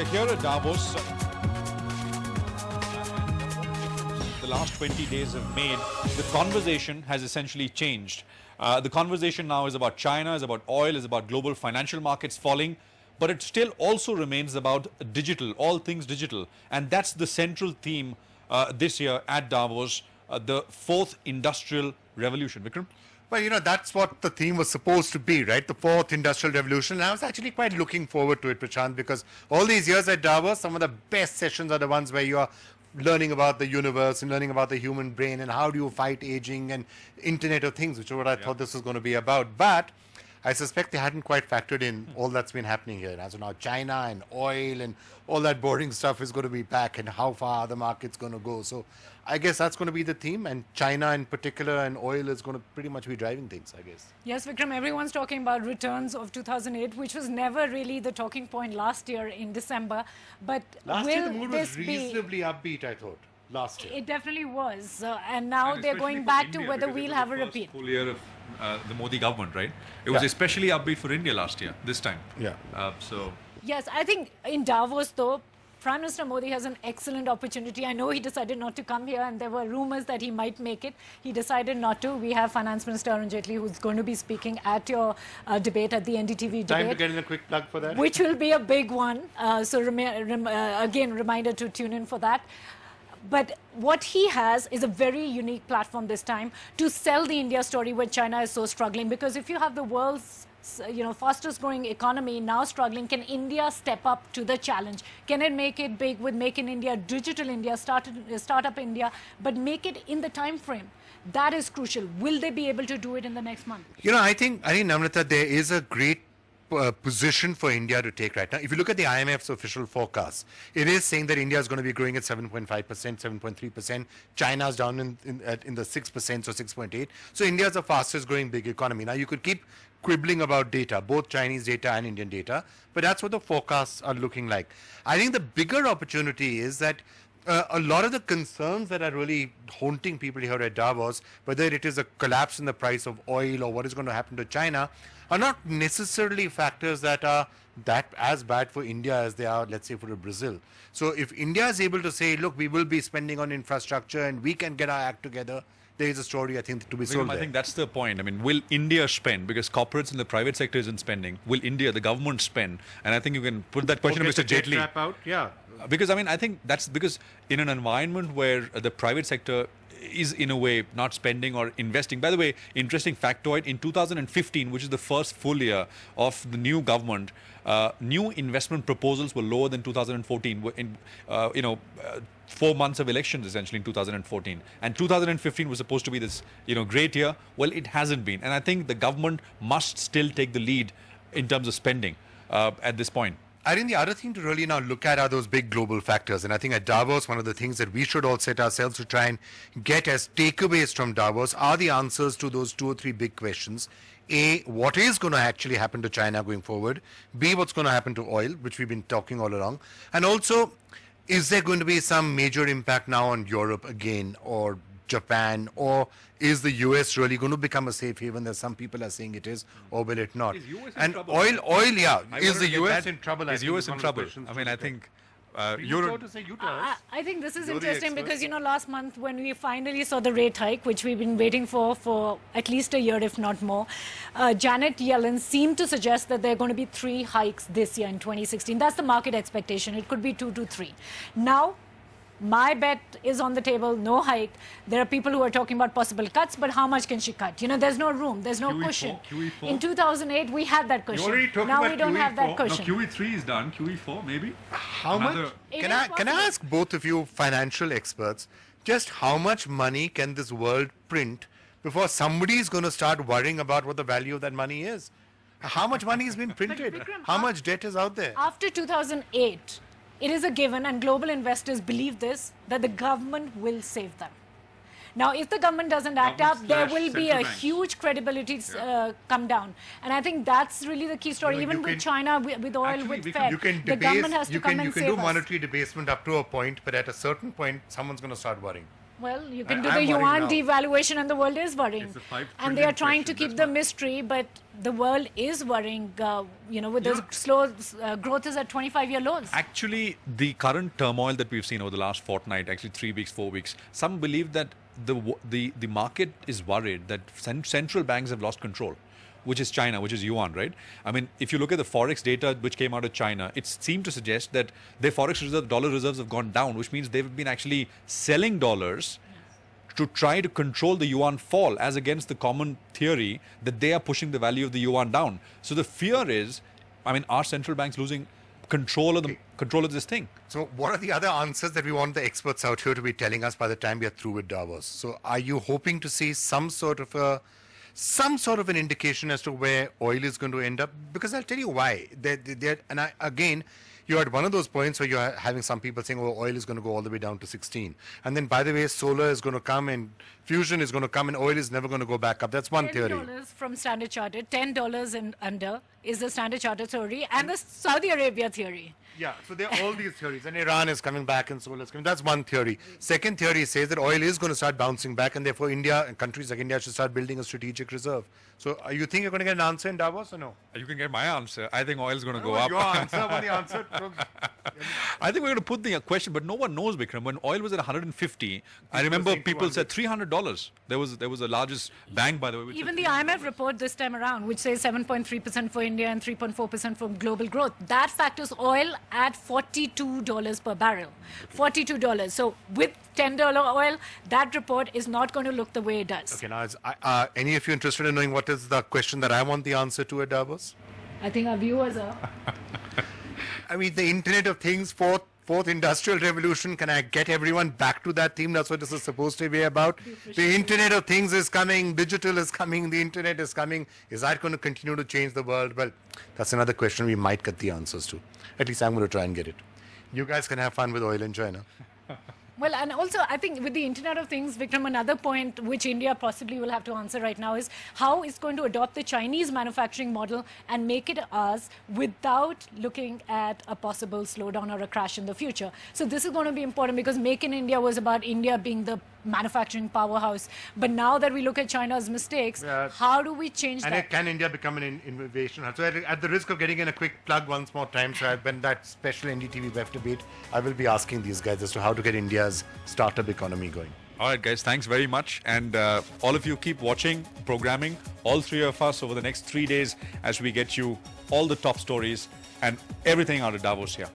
We are here at Davos. The last 20 days have made the conversation has essentially changed. Uh, the conversation now is about China, is about oil, is about global financial markets falling, but it still also remains about digital, all things digital. And that's the central theme uh, this year at Davos, uh, the fourth industrial revolution. Vikram? Well, you know, that's what the theme was supposed to be, right? The fourth industrial revolution. And I was actually quite looking forward to it, Prashant, because all these years at Davos, some of the best sessions are the ones where you are learning about the universe and learning about the human brain and how do you fight aging and Internet of Things, which is what I yeah. thought this was going to be about. But I suspect they hadn't quite factored in all that's been happening here. As of now, China and oil and all that boring stuff is going to be back and how far the market's going to go. So I guess that's going to be the theme. And China in particular and oil is going to pretty much be driving things, I guess. Yes, Vikram, everyone's talking about returns of 2008, which was never really the talking point last year in December. But last will year the mood was reasonably be... upbeat, I thought last year. It definitely was. Uh, and now and they're going back India, to whether we'll have a repeat. Full year of uh, the Modi government, right? It was especially upbeat for India last year, this time. Yeah. Uh, so. Yes, I think in Davos, though, Prime Minister Modi has an excellent opportunity. I know he decided not to come here, and there were rumors that he might make it. He decided not to. We have Finance Minister Arun Jaitley, who's going to be speaking at your uh, debate, at the NDTV debate. Time to get in a quick plug for that. Which will be a big one. Uh, so, rem rem uh, again, reminder to tune in for that. But what he has is a very unique platform this time to sell the India story when China is so struggling. Because if you have the world's you know, fastest growing economy now struggling, can India step up to the challenge? Can it make it big with Make in India, Digital India, start, Startup India, but make it in the time frame? That is crucial. Will they be able to do it in the next month? You know, I think, I think, Namrata, there is a great uh, position for India to take right now. If you look at the IMF's official forecast, it is saying that India is going to be growing at 7.5%, 7.3%. China is down in, in, at, in the 6%, so 6.8%. So India is the fastest growing big economy. Now you could keep quibbling about data, both Chinese data and Indian data, but that's what the forecasts are looking like. I think the bigger opportunity is that uh, a lot of the concerns that are really haunting people here at Davos, whether it is a collapse in the price of oil or what is going to happen to China, are not necessarily factors that are that as bad for India as they are, let's say, for Brazil. So if India is able to say, look, we will be spending on infrastructure and we can get our act together, there is a story I think to be sold. I think that's the point. I mean, will India spend because corporates in the private sector isn't spending? Will India, the government, spend? And I think you can put that question to Mr. Jaitley. out, yeah. Because I mean, I think that's because in an environment where the private sector is in a way not spending or investing. By the way, interesting factoid in 2015, which is the first full year of the new government, uh, new investment proposals were lower than 2014. In uh, you know. Uh, four months of elections essentially in 2014 and 2015 was supposed to be this you know great year well it hasn't been and i think the government must still take the lead in terms of spending uh, at this point I think the other thing to really now look at are those big global factors. And I think at Davos, one of the things that we should all set ourselves to try and get as takeaways from Davos are the answers to those two or three big questions. A, what is going to actually happen to China going forward? B, what's going to happen to oil, which we've been talking all along. And also, is there going to be some major impact now on Europe again or Japan, or is the US really going to become a safe haven? That some people are saying it is, or will it not? and oil, oil, yeah, I is the US in trouble? Is US in trouble? I mean, I think. Uh, Europe. I, I think this is you're interesting because you know last month when we finally saw the rate hike, which we've been waiting for for at least a year, if not more, uh, Janet Yellen seemed to suggest that there are going to be three hikes this year in 2016. That's the market expectation. It could be two to three. Now my bet is on the table, no hike. There are people who are talking about possible cuts, but how much can she cut? You know, there's no room, there's no QE4, cushion. QE4? In 2008, we had that cushion. now we don't QE4. have that cushion. No, QE3 is done. QE4, maybe. How Another much? Can I, can I ask both of you financial experts, just how much money can this world print before somebody is going to start worrying about what the value of that money is? How much money has been printed? Vikram, how much debt is out there? After 2008, it is a given, and global investors believe this, that the government will save them. Now, if the government doesn't act up, there will be a banks. huge credibility yeah. uh, come down. And I think that's really the key story. Even with China, with, oil, actually, with Fed, debase, the government has to you come can, and You can do monetary debasement up to a point, but at a certain point, someone's going to start worrying. Well, you can I- do I'm the yuan devaluation, and the world is worrying. It's a five And they are trying to keep the what- mystery, but the world is worrying. Uh, you know, with the slow uh, growth is at 25-year lows. Actually, the current turmoil that we've seen over the last fortnight, actually three weeks, four weeks, some believe that the the the market is worried that cen- central banks have lost control, which is China, which is yuan, right? I mean, if you look at the forex data which came out of China, it seemed to suggest that their forex reserve, dollar reserves have gone down, which means they've been actually selling dollars to try to control the yuan fall as against the common theory that they are pushing the value of the yuan down. So the fear is, I mean, are central banks losing control of the control of this thing? So, what are the other answers that we want the experts out here to be telling us by the time we are through with Davos? So, are you hoping to see some sort of a some sort of an indication as to where oil is going to end up? Because I'll tell you why. They're, they're, and I, again, you're at one of those points where you're having some people saying, "Oh, oil is going to go all the way down to 16," and then, by the way, solar is going to come and fusion is going to come, and oil is never going to go back up. That's one theory. $10 from Standard Chartered, $10 and under is the Standard Chartered theory and the Saudi Arabia theory. Yeah, so there are all these theories, and Iran is coming back, and solar is coming. That's one theory. Second theory says that oil is going to start bouncing back, and therefore India and countries like India should start building a strategic reserve. So, uh, you think you're going to get an answer in Davos or no? You can get my answer. I think oil is going to go up. Your answer, the answer? I think we're going to put the uh, question, but no one knows, Vikram. When oil was at 150, I remember people said 300 dollars. There was there was the largest bank, by the way. Which Even the IMF report this time around, which says 7.3% for India and 3.4% for global growth, that factors oil at $42 per barrel. $42. So with $10 oil, that report is not going to look the way it does. Okay, now, is, uh, any of you interested in knowing what is the question that I want the answer to at Davos? I think our viewers are. I mean, the Internet of Things, fourth, fourth industrial revolution. Can I get everyone back to that theme? That's what this is supposed to be about. The Internet of Things is coming. Digital is coming. The Internet is coming. Is that going to continue to change the world? Well, that's another question we might get the answers to. At least I'm going to try and get it. You guys can have fun with oil in China. Well, and also, I think with the Internet of Things, Vikram, another point which India possibly will have to answer right now is how it's going to adopt the Chinese manufacturing model and make it ours without looking at a possible slowdown or a crash in the future. So this is going to be important because Make in India was about India being the manufacturing powerhouse. But now that we look at China's mistakes, Yeah. how do we change And that? it, can India become an in- innovation hub? So, at, at the risk of getting in a quick plug once more time, so I've been that special NDTV web debate, I will be asking these guys as to how to get India's startup economy going. All right, guys, thanks very much. And uh, all of you keep watching, programming, all three of us over the next three days as we get you all the top stories and everything out of Davos here.